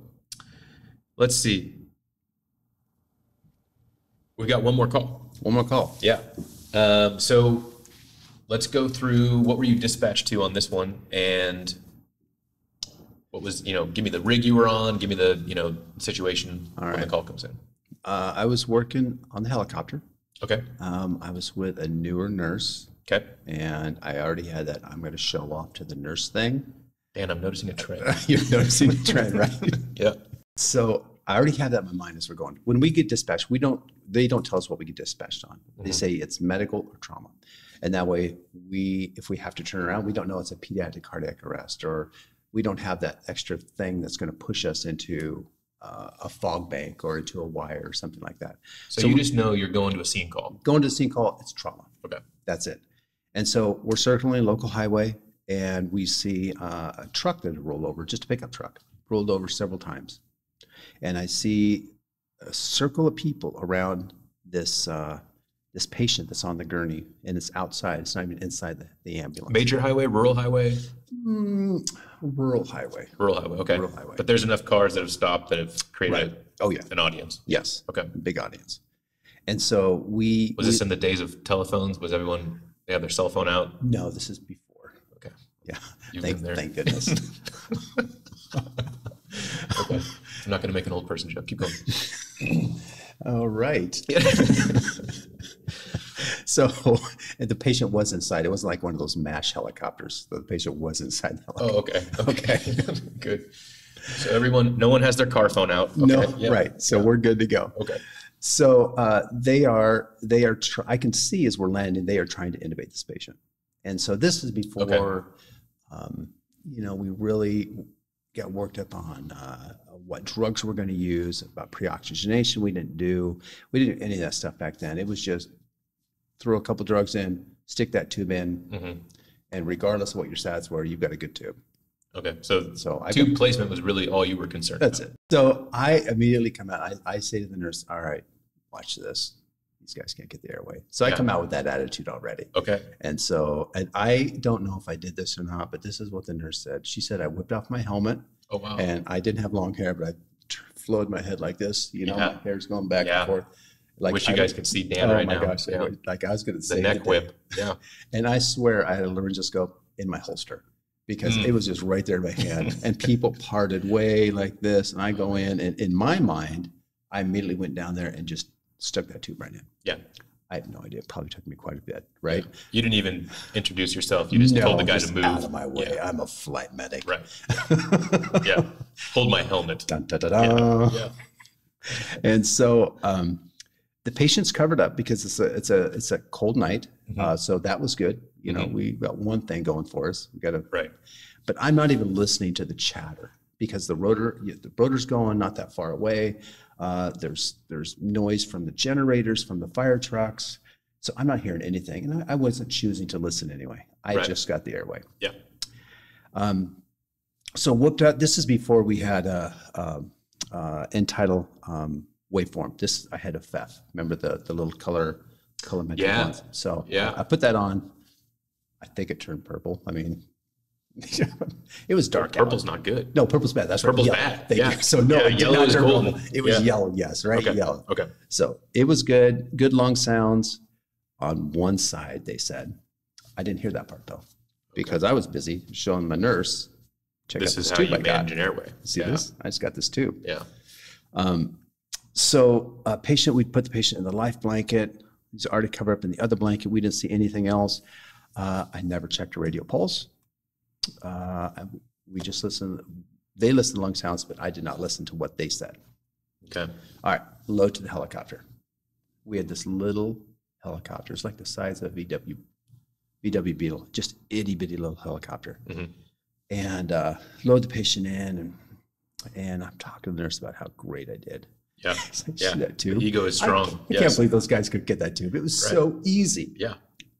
A: let's see. We got one more call.
B: One more call.
A: Yeah. Um, so let's go through what were you dispatched to on this one and what was, you know, give me the rig you were on, give me the, you know, situation
B: All
A: when the call comes in.
B: Uh, I was working on the helicopter.
A: Okay.
B: Um, I was with a newer nurse,
A: Okay.
B: and I already had that I'm going to show off to the nurse thing.
A: Dan, I'm noticing a trend.
B: You're noticing the trend, right?
A: yeah.
B: So I already have that in my mind as we're going. When we get dispatched, we don't. They don't tell us what we get dispatched on. They
A: Mhm.
B: say it's medical or trauma, and that way we, if we have to turn around, we don't know it's a pediatric cardiac arrest, or we don't have that extra thing that's going to push us into uh, a fog bank or into a wire or something like that.
A: So,
B: So
A: you
B: we-
A: just know you're going to a scene call.
B: Going to the scene call, it's trauma.
A: Okay.
B: That's it. And so we're circling a local highway, and we see uh, a truck that rolled over, just a pickup truck, rolled over several times. And I see a circle of people around this uh, this patient that's on the gurney, and it's outside. It's not even inside the, the ambulance.
A: Major highway, rural highway,
B: Mm, rural highway.
A: rural highway. Okay.
B: Rural highway.
A: But there's enough cars that have stopped that have created
B: Right. Oh yeah.
A: an audience.
B: Yes.
A: Okay.
B: Big audience. And so we
A: Was
B: we-
A: this in the days of telephones? Was everyone they have their cell phone out?
B: no, this is before.
A: Okay.
B: Yeah.
A: You've
B: thank,
A: been there.
B: thank goodness.
A: Okay. I'm not going to make an old person joke. Keep going.
B: All right. So the patient was inside. It wasn't like one of those MASH helicopters. The patient was inside the helicopter.
A: Oh, okay. Okay. Good. So everyone, no one has their car phone out. Okay.
B: no,
A: yeah.
B: right. So we're good to go.
A: Okay.
B: So uh, they are, they are, tr- I can see as we're landing, they are trying to intubate this patient. And so this is before, um, you know, we really got worked up on uh, what drugs we're going to use, about pre-oxygenation we didn't do. We didn't do any of that stuff back then. It was just throw a couple drugs in, stick that tube in,
A: hmm
B: and regardless of what your stats were, you've got a good tube.
A: Okay. So
B: So I
A: tube placement was really all you were concerned
B: That's
A: about.
B: it. So I immediately come out. I, I say to the nurse, "All right, watch this. These guys can't get the airway." So I come out with that attitude already.
A: Okay.
B: And so and I don't know if I did this or not, but this is what the nurse said. She said I whipped off my helmet
A: Oh, wow.
B: and I didn't have long hair, but I flowed my head like this. You know,
A: Yeah.
B: my hair's going back
A: Yeah.
B: and forth.
A: I wish you
B: I-
A: guys could see Dan
B: oh
A: right
B: my
A: now.
B: gosh!
A: Yeah.
B: Like I was going to
A: The
B: say
A: neck
B: today.
A: whip. Yeah.
B: And I swear I had a laryngoscope in my holster because
A: Mm.
B: it was just right there in my hand. and people parted way like this. And I go in, and in my mind, I immediately went down there and just stuck that tube right in.
A: Yeah.
B: I have no idea. It probably took me quite a bit, right?
A: You didn't even introduce yourself. You just
B: no,
A: told the guy to move.
B: out of my way.
A: Yeah.
B: I'm a flight medic.
A: Right. Yeah. Hold my helmet.
B: Dun, da, da, da.
A: Yeah.
B: And so um, the patient's covered up because it's a it's a it's a cold night.
A: Mhm.
B: Uh, so that was good. You know,
A: Mhm.
B: we got one thing going for us. We got a
A: Right.
B: but I'm not even listening to the chatter because the rotor, the rotor's going not that far away. Uh, there's there's noise from the generators, from the fire trucks. So I'm not hearing anything, and I, I wasn't choosing to listen anyway. I
A: Right.
B: just got the airway.
A: Yeah.
B: Um, so whooped out. This is before we had a, um uh, end tidal um, waveform. This I had a FEF. Remember the the little color colorimetric
A: Yeah.
B: ones. So
A: Yeah.
B: I put that on. I think it turned purple. I mean, it was dark. out.
A: Purple's not good.
B: No, purple's bad. That's
A: Purple's
B: right.
A: Bad.
B: Thank
A: Yeah.
B: you. So no,
A: Yeah,
B: it
A: yellow is golden.
B: It was
A: Yeah.
B: yellow. Yes, right.
A: Okay.
B: Yellow.
A: Okay.
B: So it was good. Good long sounds on one side. They said. I didn't hear that part though, because I was busy showing my nurse. Check
A: This
B: out
A: is
B: this
A: how
B: tube
A: you
B: I got.
A: manage an airway.
B: See
A: yeah.
B: this? I just got this tube.
A: Yeah.
B: Um, so a patient, we put the patient in the life blanket. He's already covered up in the other blanket. We didn't see anything else. Uh, I never checked a radial pulse. Uh, we just listened. They listened to lung sounds, but I did not listen to what they said.
A: Okay.
B: All right, load to the helicopter. We had this little helicopter. It's like the size of a VW, VW Beetle, just itty bitty little helicopter.
A: Mhm.
B: And uh, load the patient in, and and I'm talking to the nurse about how great I did.
A: Yeah.
B: Like,
A: Yeah.
B: "See that tube?
A: Ego is
B: I-
A: strong.
B: I,
A: yes.
B: can't believe those guys could get that tube. It was
A: Right.
B: so easy.
A: Yeah.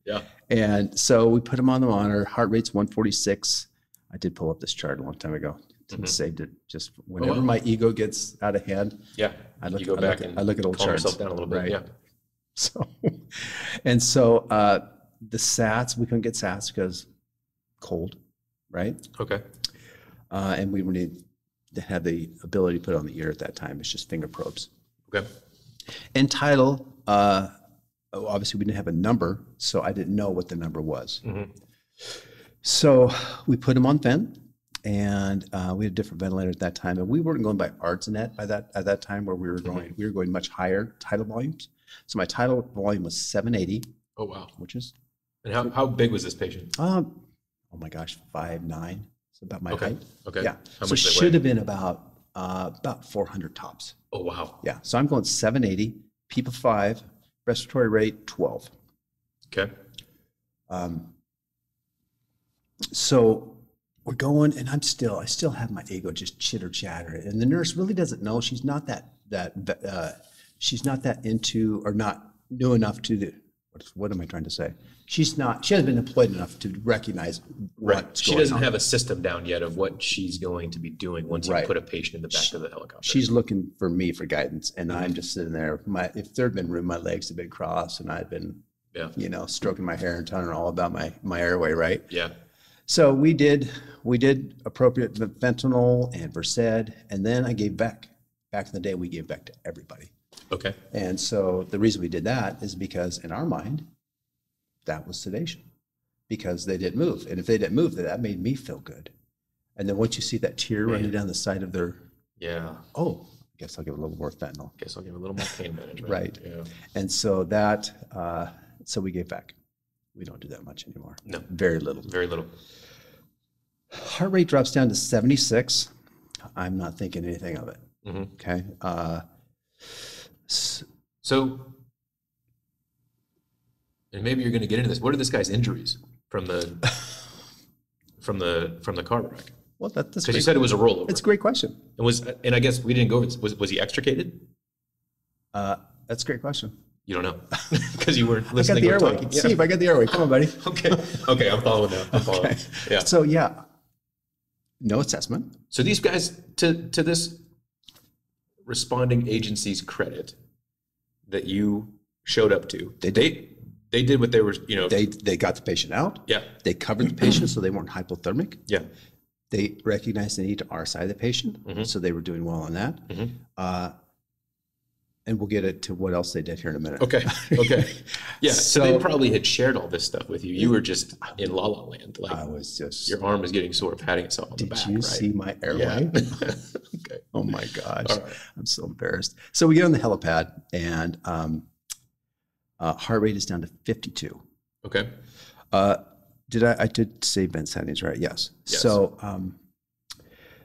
A: Yeah.
B: And so we put him on the monitor. Heart rate's 146. I did pull up this chart a long time ago.
A: Mhm.
B: Saved it just whenever
A: wow.
B: my ego gets out of hand.
A: Yeah.
B: I look,
A: You go
B: I
A: back
B: look,
A: and
B: I look at old
A: calm
B: charts.
A: yourself down a little bit.
B: Right.
A: Yeah.
B: So, and so uh, the SATs, we couldn't get SATs because cold, right?
A: Okay.
B: Uh, and we didn't have the ability to put on the ear at that time. It's just finger probes.
A: Okay.
B: End tidal, uh, oh, obviously we didn't have a number, so I didn't know what the number was.
A: Mhm.
B: So we put him on vent, and uh, we had a different ventilator at that time, and we weren't going by ARDSNet by that at that time where we were going. We were going much higher tidal volumes. So my tidal volume was 780,
A: Oh wow.
B: which is
A: And how, how big was this patient?
B: um, oh my gosh, five nine. It's about my
A: Okay.
B: height.
A: Okay.
B: Yeah.
A: How
B: so it should have been about uh, about 400 tops.
A: Oh wow.
B: Yeah. So I'm going 780, people five, respiratory rate 12.
A: Okay.
B: Um, so we're going, and I'm still, I still have my ego just chitter chatter, and the nurse really doesn't know. She's not that that uh, she's not that into or not new enough to the. What, am I trying to say? She's not. She hasn't been employed enough to recognize
A: Right. She doesn't
B: on.
A: have a system down yet of what she's going to be doing once
B: Right.
A: you put a patient in the back of the helicopter.
B: She's looking for me for guidance, and
A: Mm-hmm.
B: I'm just sitting there. My if there had been room, my legs had been crossed, and I'd been,
A: Yeah.
B: you know, stroking my hair and telling her all about my my airway, right?
A: yeah.
B: So we did we did appropriate fentanyl and Versed, and then I gave VEC. Back in the day, we gave VEC to everybody,
A: Okay.
B: and so the reason we did that is because in our mind, that was sedation, because they didn't move, and if they didn't move, that made me feel good. And then once you see that tear running down the side of their,
A: Yeah.
B: oh, I guess I'll give a little more fentanyl.
A: Guess I'll give a little more pain management.
B: Right.
A: Yeah.
B: And so that, uh, so we gave VEC. We don't do that much anymore.
A: No.
B: Very little.
A: Very little.
B: Heart rate drops down to 76. I'm not thinking anything of it.
A: Mhm.
B: Okay. Uh,
A: So, and maybe you're going to get into this. What are this guy's injuries from the from the from the car wreck?
B: well, that, that's
A: Because you said it was a rollover.
B: It's a great question.
A: And was and I guess we didn't go. over this. Was was he extricated?
B: Uh, that's a great question.
A: You don't know because you weren't
B: I got
A: listening
B: the airway.
A: talking. Yeah.
B: Steve, I got the airway. Come on, buddy.
A: Okay. Okay. I'm following now. I'm following.
B: Okay.
A: Yeah.
B: So, yeah, no assessment.
A: So these guys, to to this responding agency's credit, that you showed up to,
B: They
A: they they did what they were. You know.
B: They, they got the patient out.
A: yeah.
B: They covered the patient so they weren't hypothermic.
A: Yeah.
B: they recognized the need to RSI the patient,
A: Mhm.
B: so they were doing well on that.
A: Mhm.
B: Uh, and we'll get it to what else they did here in a minute.
A: Okay. Okay. Yeah. So,
B: So-
A: they probably had shared all this stuff with you. You were just in la la land. Like
B: I was just.
A: your arm is getting sore patting itself on
B: did
A: the back.
B: you
A: right?
B: see my
A: Yeah. okay.
B: Oh my gosh.
A: Right.
B: I'm so embarrassed. So we get on the helipad, and um, uh, heart rate is down to 52.
A: Okay.
B: Uh, did I? I did say vent settings, right? Yes.
A: Yes.
B: So, um,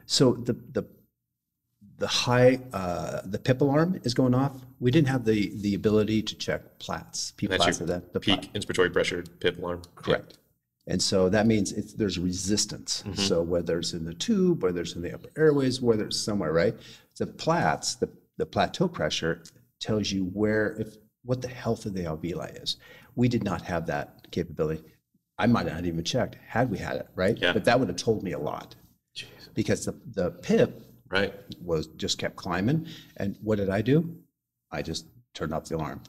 B: so the the the high uh, the PIP alarm is going off. We didn't have the the ability to check plats, P
A: That's
B: plats
A: your
B: that. The
A: Peak inspiratory pressure PIP alarm.
B: Correct. And so that means it's, there's resistance.
A: Mhm.
B: So whether it's in the tube, whether it's in the upper airways, whether it's somewhere, right? The plats, the, the plateau pressure tells you where, if what the health of the alveoli is. We did not have that capability. I might not have even checked had we had it, right?
A: Yeah.
B: But that would have told me a lot
A: Jeez.
B: because the, the PIP
A: Right.
B: was just kept climbing. And what did I do? I just turned off the alarm.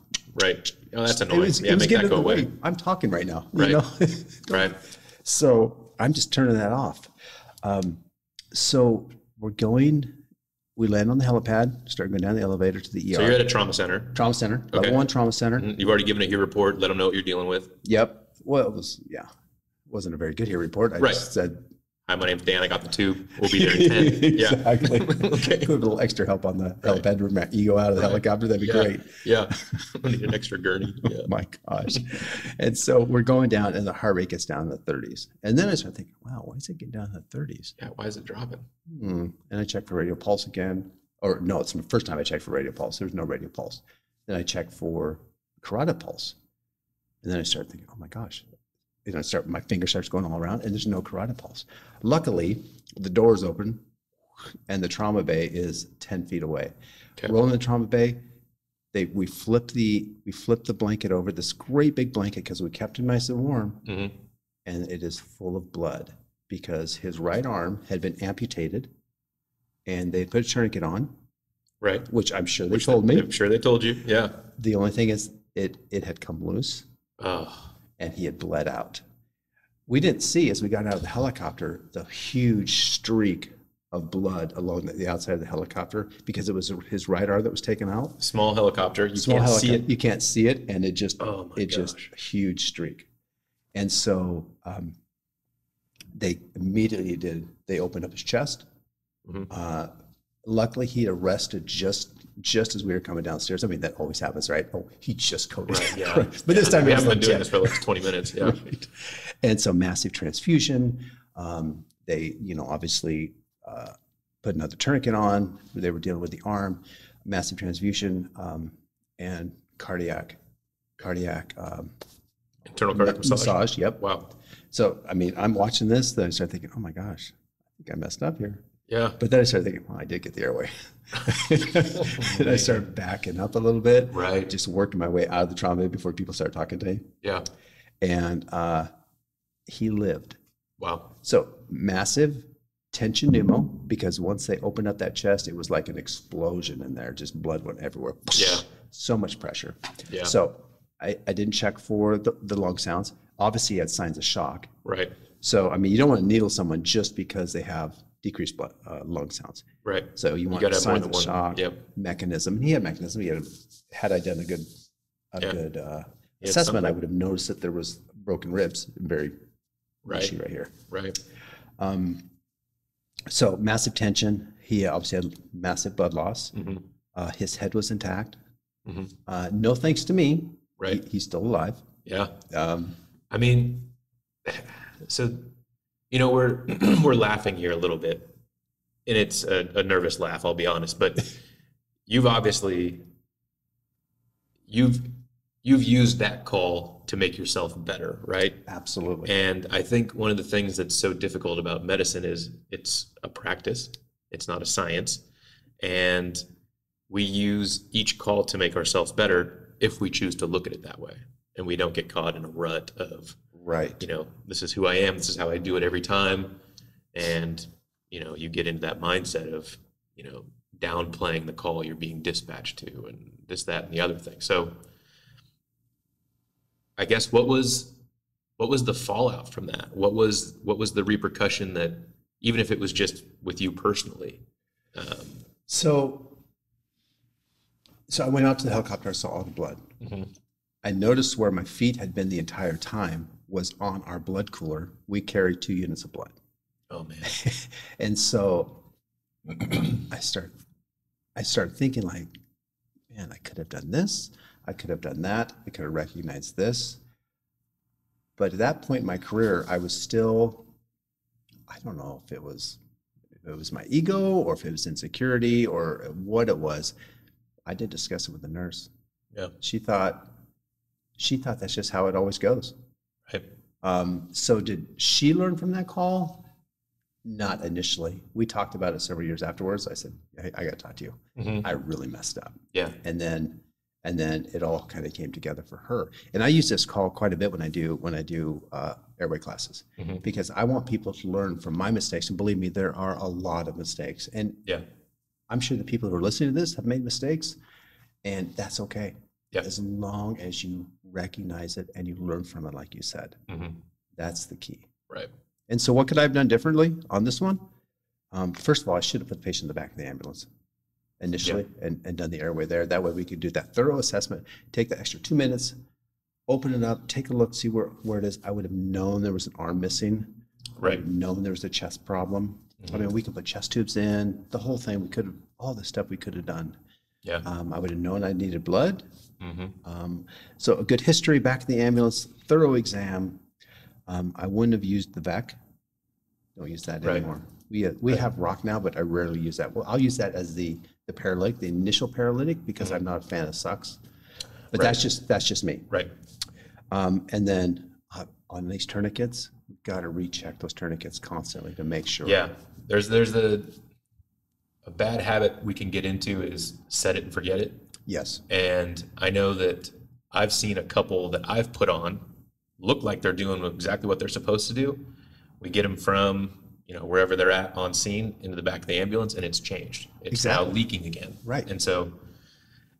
A: Right. Oh, that's
B: It
A: annoying.
B: was,
A: yeah,
B: it was
A: make that go away.
B: way. I'm talking right now.
A: Right.
B: You know?
A: Right.
B: So I'm just turning that off. Um, so we're going, we land on the helipad, start going down the elevator to the ER.
A: So you're at a trauma center.
B: trauma center,
A: Okay.
B: level one trauma center.
A: Mhm. You've already given a your report. Let them know what you're dealing with.
B: Yep. Well, it was, yeah, wasn't a very good here report. I
A: Right.
B: just said,
A: Hi, my name's Dan. I got the tube. We'll be there in 10. Yeah.
B: exactly.
A: Okay.
B: A little extra help on the helipad. Remember, You go out of the
A: Right.
B: helicopter, that'd be
A: Yeah.
B: great.
A: Yeah. Need an extra gurney. Yeah.
B: Oh my gosh. and so we're going down and the heart rate gets down in the 30s. And then I start thinking, wow, why is it getting down in the 30s?
A: Yeah. Why is it dropping?
B: Hmm. And I check for radial pulse again. Or no, it's the first time I checked for radial pulse. There's no radial pulse. Then I check for carotid pulse. And then I start thinking, oh my gosh. You know, start my finger starts going all around and there's no carotid pulse. Luckily, the door's open and the trauma bay is 10 feet away.
A: Okay.
B: Roll in the trauma bay. They we flipped the we flipped the blanket over this great big blanket because we kept him nice and warm
A: hmm
B: and it is full of blood because his right arm had been amputated and they put a tourniquet on,
A: Right.
B: which I'm sure they
A: Which
B: told me.
A: I'm sure they told you. Yeah.
B: The only thing is it it had come loose
A: Oh.
B: And he had bled out. We didn't see as we got out of the helicopter the huge streak of blood along the, outside of the helicopter because it was his right arm that was taken out.
A: Small helicopter. You
B: Small
A: can't
B: helicopter,
A: see it.
B: You can't see it, and it just
A: Oh my
B: it just
A: gosh.
B: huge streak. And so um, they immediately did. They opened up his chest.
A: Mhm.
B: Uh, luckily, he arrested just just as we were coming downstairs. I mean, that always happens, right? Oh, he just coded.
A: Right, yeah.
B: but this time
A: we haven't been
B: like
A: doing
B: 10.
A: this for like 20 minutes. Yeah.
B: Right. And so massive transfusion. Um, they, you know, obviously uh, put another tourniquet on. They were dealing with the arm, massive transfusion, um, and cardiac, cardiac um,
A: Internal cardiac
B: ma-
A: massage.
B: massage. Yep.
A: Wow.
B: So, I mean, I'm watching this, then I start thinking, oh my gosh, I think I messed up here.
A: Yeah.
B: But then I started thinking, well, I did get the airway. and I started backing up a little bit,
A: Right.
B: just working my way out of the trauma before people start talking to me.
A: Yeah.
B: And uh, he lived.
A: Wow.
B: So massive tension pneumo, because once they opened up that chest, it was like an explosion in there. Just blood went everywhere.
A: Yeah.
B: So much pressure.
A: Yeah.
B: So I, I didn't check for the, the lung sounds. Obviously, he had signs of shock.
A: Right.
B: So, I mean, you don't want to needle someone just because they have decreased blood, uh, lung sounds.
A: Right.
B: So you want
A: gotta have more
B: signs
A: than
B: of
A: one.
B: shock,
A: Yep.
B: mechanism. And he had mechanism. He had, had I done a good, a
A: Yeah.
B: good uh, assessment, I would have noticed that there was broken ribs, very
A: Right.
B: issue right here.
A: Right.
B: Um, so massive tension. He obviously had massive blood loss.
A: hmm
B: Uh, his head was intact.
A: Mhm.
B: Uh, no thanks to me.
A: Right.
B: He, he's still alive.
A: Yeah.
B: Um,
A: I mean, so you know we're we're laughing here a little bit, and it's a, a nervous laugh. I'll be honest, but you've obviously you've you've used that call to make yourself better, right?
B: absolutely.
A: And I think one of the things that's so difficult about medicine is it's a practice, it's not a science. And we use each call to make ourselves better if we choose to look at it that way. And we don't get caught in a rut of,
B: right.
A: you know, this is who I am, this is how I do it every time. And, you know, you get into that mindset of, you know, downplaying the call you're being dispatched to and this, that, and the other thing. So I guess what was what was the fallout from that? What was what was the repercussion that even if it was just with you personally. Um,
B: So, so I went out to the helicopter. I saw all the blood.
A: Mhm.
B: I noticed where my feet had been the entire time was on our blood cooler. We carried two units of blood,
A: oh man,
B: and so I start, I started thinking like, man, I could have done this. I could have done that. I could have recognized this. But at that point in my career, I was still, I don't know if it was, if it was my ego or if it was insecurity or what it was. I did discuss it with the nurse.
A: yeah,
B: She thought, she thought that's just how it always goes.
A: Right,
B: Um, so did she learn from that call? Not initially. We talked about it several years afterwards. I said, I, I got to talk to you.
A: Mhm.
B: I really messed up.
A: yeah,
B: And then, and then it all kind of came together for her. And I use this call quite a bit when I do when I do uh, airway classes
A: Mhm.
B: because I want people to learn from my mistakes. And believe me, there are a lot of mistakes. And
A: yeah,
B: I'm sure the people who are listening to this have made mistakes, and that's okay.
A: Yeah.
B: As long as you recognize it and you learn from it, like you said,
A: Mhm.
B: that's the key.
A: right,
B: And so, what could I have done differently on this one? Um, first of all, I should have put the patient in the back of the ambulance initially and, and done the airway there. That way, we could do that thorough assessment, take the extra two minutes, open it up, take a look, see where, where it is. I would have known there was an arm missing,
A: right,
B: known there was a chest problem. I mean, we could put chest tubes in, the whole thing. We could have, all the stuff we could have done.
A: Yeah,
B: Um, I would have known I needed blood.
A: hmm
B: Um, so a good history back in the ambulance, thorough exam. Um, I wouldn't have used the VEC. Don't use that
A: Right.
B: anymore. We, uh, we have roc now, but I rarely use that. Well, I'll use that as the, the paralytic, the initial paralytic, because I'm not a fan of sux. But that's just, that's just me.
A: right,
B: Um, and then uh, on these tourniquets, got to recheck those tourniquets constantly to make sure.
A: yeah. There's there's a a bad habit we can get into is set it and forget it.
B: Yes.
A: And I know that I've seen a couple that I've put on look like they're doing exactly what they're supposed to do. We get them from, you know, wherever they're at on scene into the back of the ambulance and it's changed. It's now leaking again.
B: Right.
A: And so,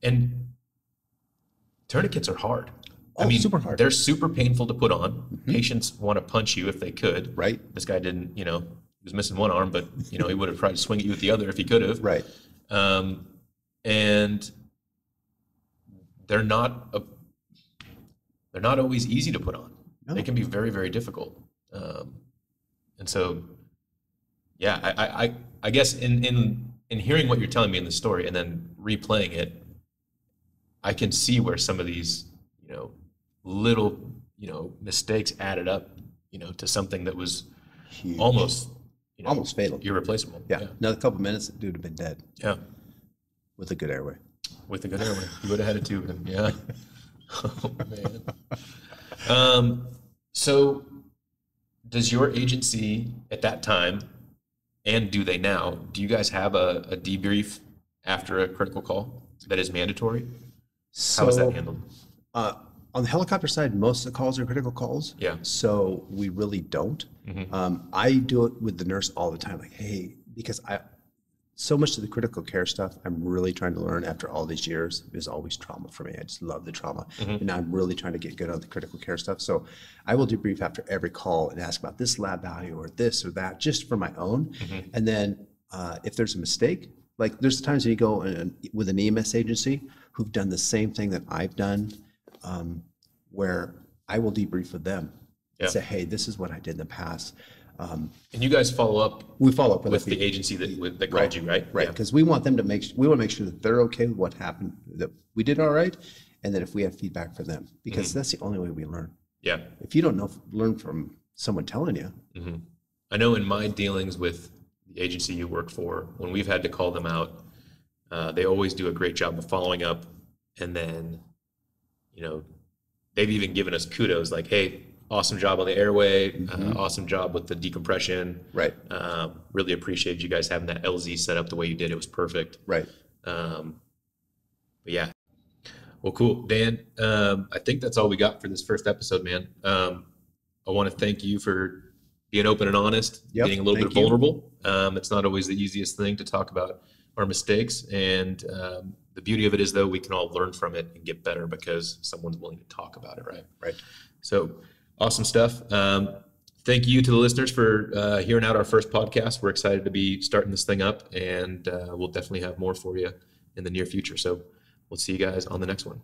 A: and tourniquets are hard. I
B: Oh,
A: mean,
B: super hard.
A: they're super painful to put on. Mm-hmm. Patients want to punch you if they could.
B: Right.
A: This guy didn't, you know, he was missing one arm, but, you know, he would have tried to swing at you with the other if he could have.
B: Right.
A: Um, and they're not a, they're not always easy to put on. They can be very very difficult. Um, and so, yeah, I, I, I- I guess in in in hearing what you're telling me in the story and then replaying it, I can see where some of these you know little you know mistakes added up you know to something that was
B: Huge.
A: almost you know,
B: Almost fatal.
A: irreplaceable.
B: Yeah. Another couple minutes, the dude would have been dead
A: yeah.
B: with a good airway.
A: with a good airway. You would have had it too. And yeah. Oh man. Um, so does your agency at that time, and do they now, do you guys have a, a debrief after a critical call that is mandatory? How is that handled?
B: uh, on the helicopter side, most of the calls are critical calls.
A: Yeah.
B: So we really don't.
A: Mhm.
B: Um, I do it with the nurse all the time. Like, hey, because I, so much of the critical care stuff, I'm really trying to learn after all these years is always trauma for me. I just love the trauma.
A: Mhm.
B: And I'm really trying to get good on the critical care stuff. So I will debrief after every call and ask about this lab value or this or that, just for my own.
A: Mhm.
B: And then uh, if there's a mistake, like there's times when you go in, with an EMS agency who've done the same thing that I've done, um, where I will debrief with them
A: Yeah.
B: and say, hey, this is what I did in the past. Um,
A: And you guys follow up
B: we follow up with,
A: with the agency that, with- that called you, right?
B: right?
A: Yeah.
B: Because we want them to make, we want to make sure that they're okay with what happened, that we did all right, and that if we have feedback for them, because
A: Mm-hmm.
B: that's the only way we learn.
A: Yeah.
B: If you don't know, learn from someone telling you,
A: hmm I know in my dealings with the agency you work for, when we've had to call them out, uh, they always do a great job of following up. And then, you know, they've even given us kudos like, hey, awesome job on the airway, uh, awesome job with the decompression.
B: right,
A: Um, really appreciated you guys having that LZ set up the way you did. It was perfect.
B: right.
A: Um, but yeah. Well, cool. Dan, um, I think that's all we got for this first episode, man. Um, I want to thank you for being open and honest,
B: Yep,
A: being a little bit
B: thank you.
A: vulnerable. Um, it's not always the easiest thing to talk about our mistakes. And um, the beauty of it is, though, we can all learn from it and get better because someone's willing to talk about it, right?
B: Right.
A: So awesome stuff. Um, thank you to the listeners for uh, hearing out our first podcast. We're excited to be starting this thing up, and uh, we'll definitely have more for you in the near future. So we'll see you guys on the next one.